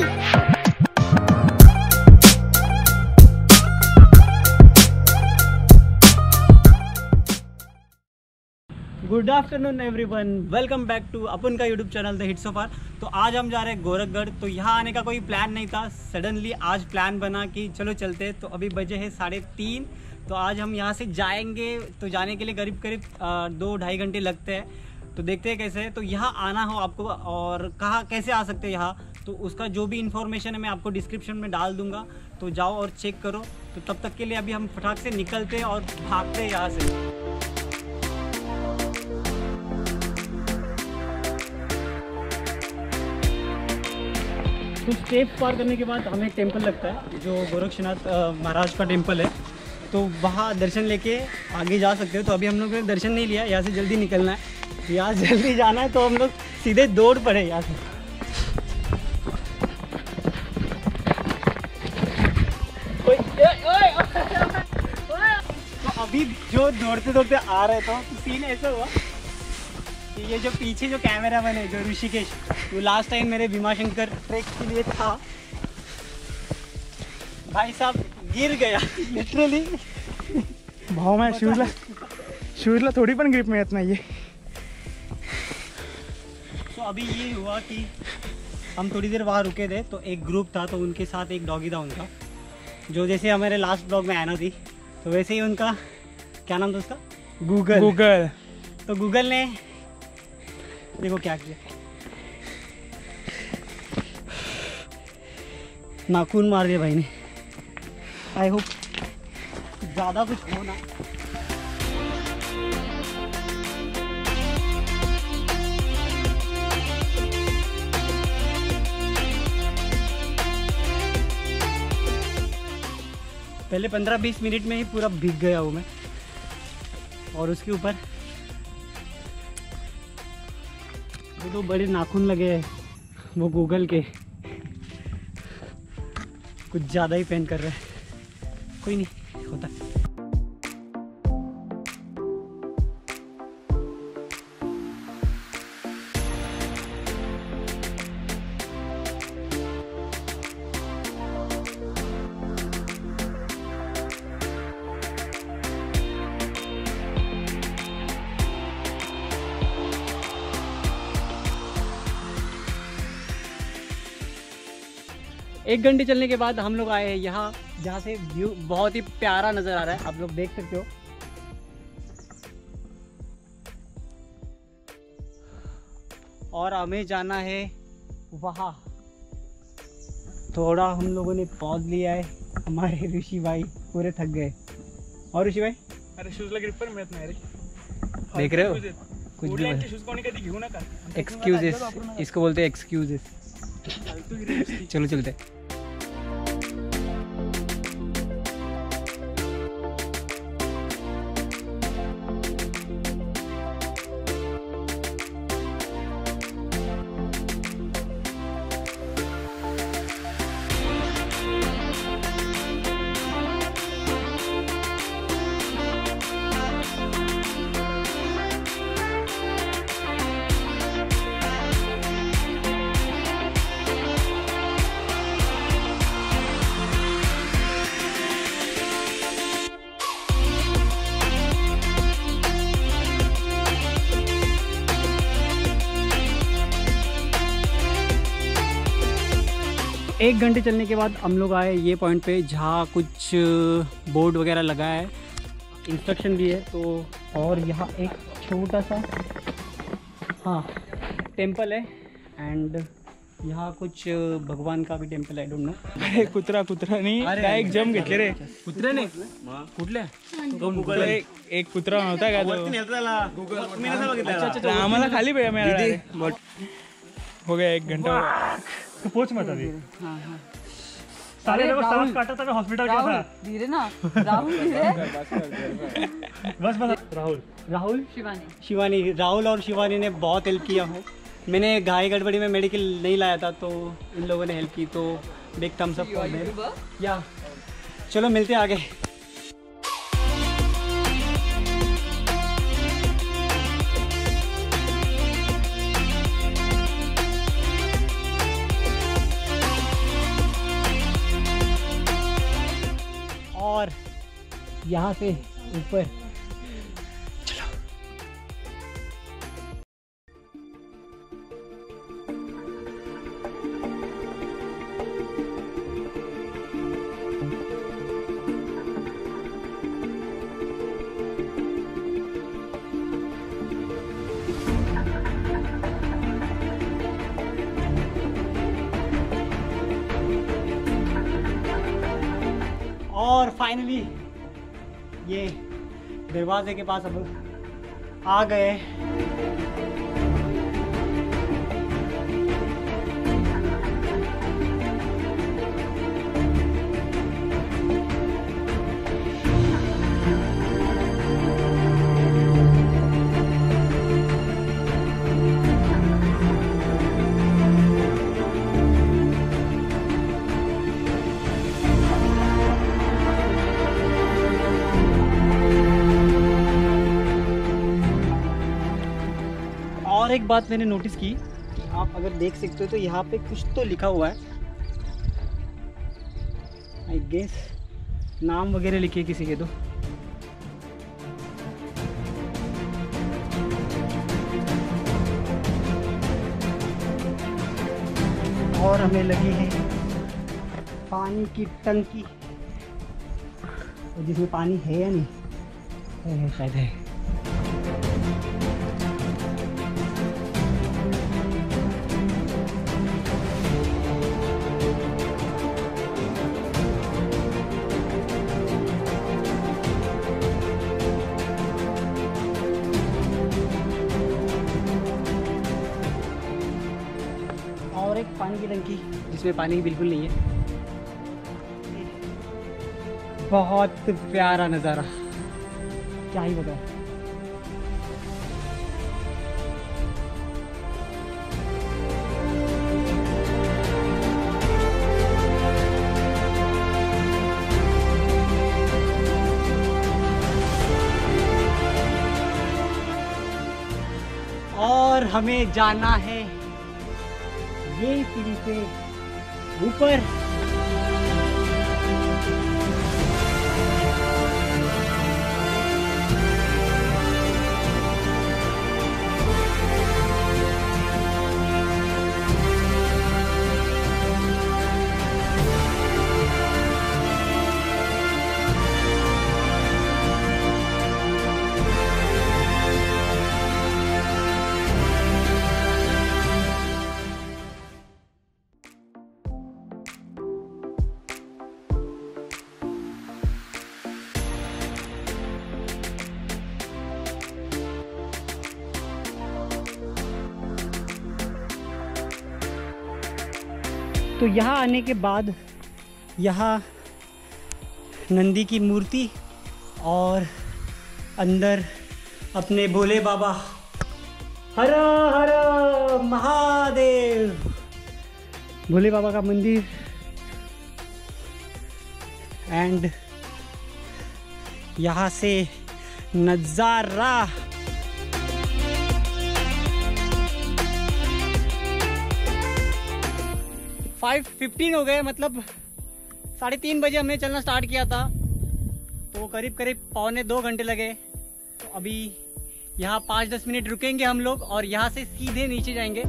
Good afternoon everyone welcome back to अपन का YouTube channel the hits of R तो आज हम जा रहे हैं गोरखगढ़। तो यहाँ आने का कोई प्लान नहीं था। सडनली आज प्लान बना कि चलो चलते तो अभी बजे है साढ़े तीन। तो आज हम यहाँ से जाएँगे। तो जाने के लिए करीब करीब दो ढाई घंटे लगते हैं। तो देखते हैं कैसे है। तो यहाँ आना हो आपको। और कहाँ, कैसे आ सकते हैं यहाँ? तो उसका जो भी इन्फॉर्मेशन है, मैं आपको डिस्क्रिप्शन में डाल दूँगा। तो जाओ और चेक करो। तो तब तक के लिए अभी हम फटाक से निकलते हैं और भागते हैं यहाँ से। कुछ स्टेप पार करने के बाद हमें एक टेंपल लगता है, जो गोरक्षनाथ महाराज का टेंपल है। तो वहाँ दर्शन लेके आगे जा सकते हो। तो अभी हम लोग ने दर्शन नहीं लिया, यहाँ से जल्दी निकलना है। यहाँ जल्दी जाना है तो हम लोग सीधे दौड़ पड़े यहाँ से। अभी जो दौड़ते दौड़ते आ रहे थे तो सीन ऐसा हुआ कि ये जो पीछे जो कैमरा मैन है जो ऋषिकेश वो लास्ट टाइम मेरे भीमाशंकर ट्रैक के लिए था। भाई साहब गिर गया लिटरली भाव में शूजला शूजला थोडी पण ग्रिप मिळत नाहीये। तो अभी ये हुआ कि हम थोड़ी देर वहाँ रुके थे तो एक ग्रुप था तो उनके साथ एक डॉगी था उनका जो जैसे हमारे लास्ट ब्लॉग में आना थी तो वैसे ही उनका क्या नाम था उसका? गूगल। गूगल। तो गूगल ने देखो क्या किया। नाखून मार दिया भाई ने। आई होप ज़्यादा कुछ हो ना। पहले पंद्रह बीस मिनट में ही पूरा भीग गया हूँ मैं। और उसके ऊपर वो तो बड़े नाखून लगे हैं, वो गूगल के कुछ ज़्यादा ही पेन कर रहे हैं कोई नहीं, होता है। एक घंटे चलने के बाद हम लोग आए हैं यहाँ जहाँ से व्यू बहुत ही प्यारा नज़र आ रहा है आप लोग देख सकते हो। और हमें जाना है वहाँ। थोड़ा हम लोगों ने पॉज लिया है हमारे ऋषि भाई पूरे थक गए। और ऋषि भाई? अरे शूजला ग्रिप पण मिळत नाही रे। देख रहे हो? कुछ भी शूज़ कोणी कधी घेऊ नका एक्सक्यूजेस इसको बोलते हैं एक्सक्यूजेस चलो चलते एक घंटे चलने के बाद हम लोग आए ये पॉइंट पे जहाँ कुछ बोर्ड वगैरह लगा है। इंस्ट्रक्शन भी है तो और यहाँ एक छोटा सा हाँ टेंपल है। एंड यहाँ कुछ भगवान का भी टेंपल है डोंट नो अरे कुत्रा कुत्रा नाही डायरेक्ट जम घेतले रे कुत्रे ने कुठले तो एक एक कुत्रा नव्हता का तो आम्हाला खाली पे मिळाला हो गया एक घंटा। तो पोच मत अभी। हाँ हाँ। सारे लोग सांस काटा था हॉस्पिटल का था। धीरे ना राहुल धीरे बस बस। राहुल। राहुल? शिवानी। शिवानी राहुल और शिवानी ने बहुत हेल्प किया हो। मैंने घाई गड़बड़ी में मेडिकल नहीं लाया था तो इन लोगों ने हेल्प की तो बिग थम्स अप या चलो मिलते आगे। यहाँ से ऊपर। और फाइनली ये दरवाजे के पास अब आ गए। और एक बात मैंने नोटिस की कि आप अगर देख सकते हो तो यहाँ पे कुछ तो लिखा हुआ है। आई गेस नाम वगैरह लिखे किसी के तो। और हमें लगी है पानी की टंकी। जिसमें पानी है या नहीं? है, है शायद है। एक पानी की टंकी, जिसमें पानी बिल्कुल नहीं है। बहुत प्यारा नज़ारा। क्या ही बताओ और हमें जाना है ये सीढ़ी से ऊपर तो यहाँ आने के बाद यहाँ नंदी की मूर्ति और अंदर अपने भोले बाबा। हर हर, महादेव। भोले बाबा का मंदिर। एंड यहाँ से नज़ारा फाइव फिफ्टीन हो गए मतलब साढ़े तीन बजे हमने चलना स्टार्ट किया था। तो करीब करीब पौने दो घंटे लगे। तो अभी यहाँ पाँच दस मिनट रुकेंगे हम लोग और यहाँ से सीधे नीचे जाएँगे।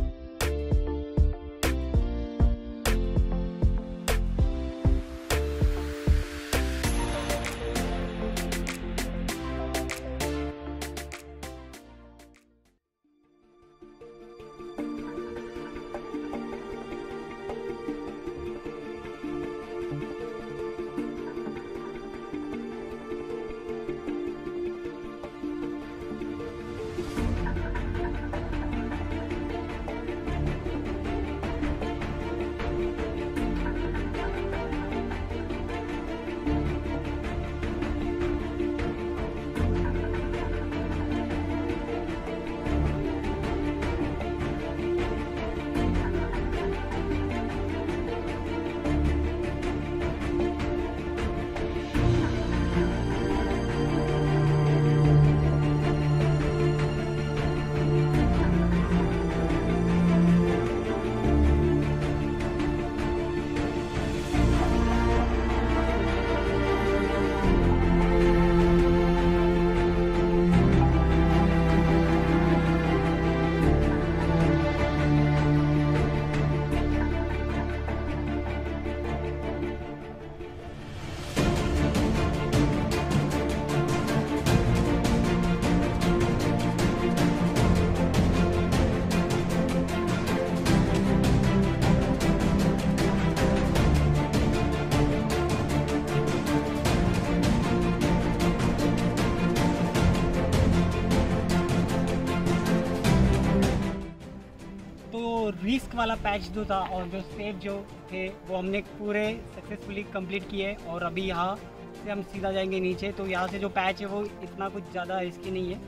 रिस्क वाला पैच जो था और जो सेफ़ जो थे, वो हमने पूरे सक्सेसफुली कंप्लीट किए और अभी यहाँ से हम सीधा जाएँगे नीचे। तो यहाँ से जो पैच है वो इतना कुछ ज़्यादा रिस्की नहीं है।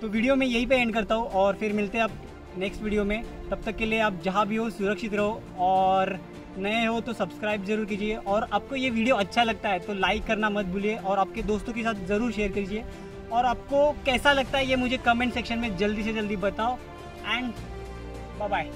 तो वीडियो में यहीं पे एंड करता हूँ और फिर मिलते हैं अब नेक्स्ट वीडियो में। तब तक के लिए आप जहाँ भी हो, सुरक्षित रहो और नए हो तो सब्सक्राइब ज़रूर कीजिए। और आपको ये वीडियो अच्छा लगता है तो लाइक करना मत भूलिए और आपके दोस्तों के साथ ज़रूर शेयर कीजिए। और आपको कैसा लगता है ये मुझे कमेंट सेक्शन में जल्दी से जल्दी बताओ। And bye bye